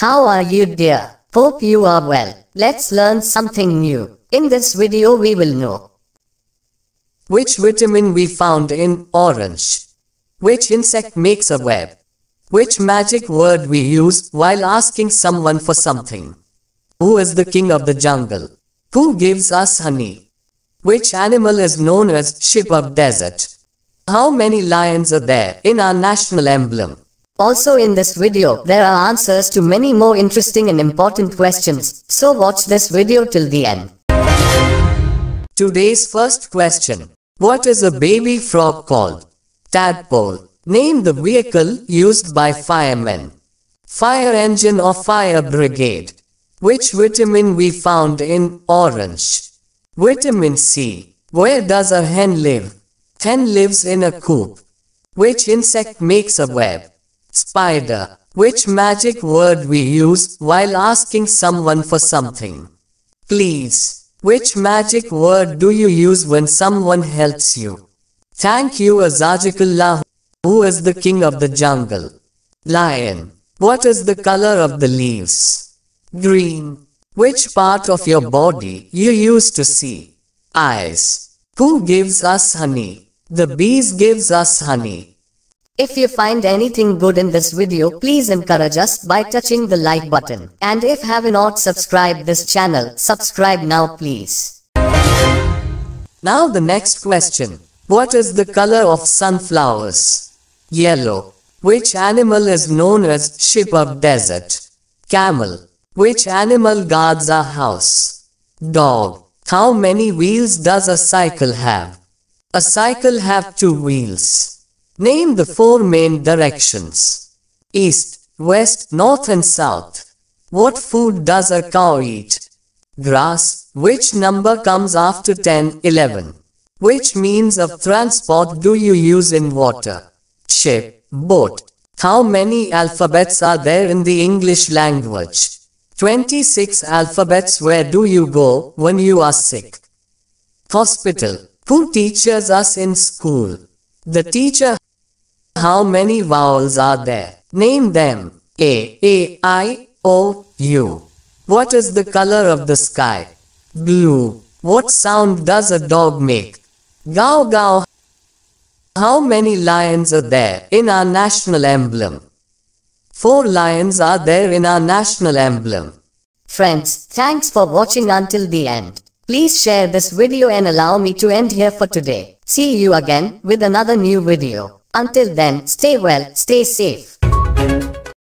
How are you dear? Hope you are well. Let's learn something new. In this video we will know Which vitamin we found in orange? Which insect makes a web? Which magic word we use while asking someone for something? Who is the king of the jungle? Who gives us honey? Which animal is known as ship of desert? How many lions are there in our national emblem? Also in this video there are answers to many more interesting and important questions. So watch this video till the end. Today's first question. What is a baby frog called? Tadpole. Name the vehicle used by firemen. Fire engine or fire brigade. Which vitamin we found in orange? Vitamin C. Where does a hen live? Hen lives in a coop. Which insect makes a web? Spider. Which magic word we use while asking someone for something? Please. Which magic word do you use when someone helps you? Thank you Azajikullah, who is the king of the jungle. Lion. What is the color of the leaves? Green. Which part of your body you use to see? Eyes. Who gives us honey? The bees gives us honey. If you find anything good in this video please encourage us by touching the like button. And if have not subscribed this channel, subscribe now please. Now the next question. What is the color of sunflowers? Yellow. Which animal is known as ship of desert? Camel. Which animal guards a house? Dog. How many wheels does a cycle have? A cycle have two wheels. Name the four main directions. East, west, north and south. What food does a cow eat? Grass. Which number comes after 10, 11? Which means of transport do you use in water? Ship, boat. How many alphabets are there in the English language? 26 alphabets. Where do you go when you are sick? Hospital. Who teaches us in school? The teacher how many vowels are there? Name them. A, A, I, O, U. What is the color of the sky? Blue. What sound does a dog make? Gao gao. How many lions are there in our national emblem? Four lions are there in our national emblem. Friends, thanks for watching until the end. Please share this video and allow me to end here for today. See you again with another new video. Until then, stay well, stay safe.